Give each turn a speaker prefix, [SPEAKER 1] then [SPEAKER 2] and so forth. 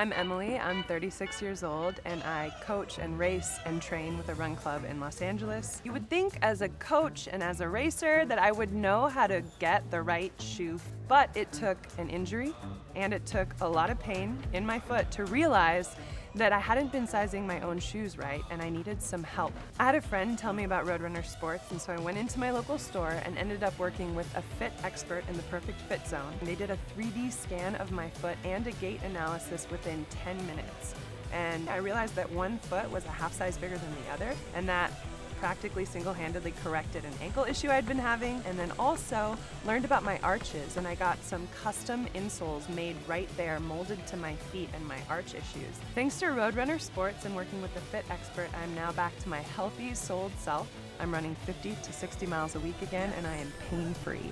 [SPEAKER 1] I'm Emily, I'm 36 years old, and I coach and race and train with a run club in Los Angeles. You would think as a coach and as a racer that I would know how to get the right shoe, but it took an injury and it took a lot of pain in my foot to realize that I hadn't been sizing my own shoes right and I needed some help. I had a friend tell me about Road Runner Sports and so I went into my local store and ended up working with a fit expert in the Perfect Fit Zone. They did a 3D scan of my foot and a gait analysis within 10 minutes. And I realized that one foot was a half size bigger than the other and that practically single-handedly corrected an ankle issue I'd been having and then also learned about my arches and I got some custom insoles made right there molded to my feet and my arch issues. Thanks to Road Runner Sports and working with the fit expert, I'm now back to my healthy, soled self. I'm running 50 to 60 miles a week again and I am pain-free.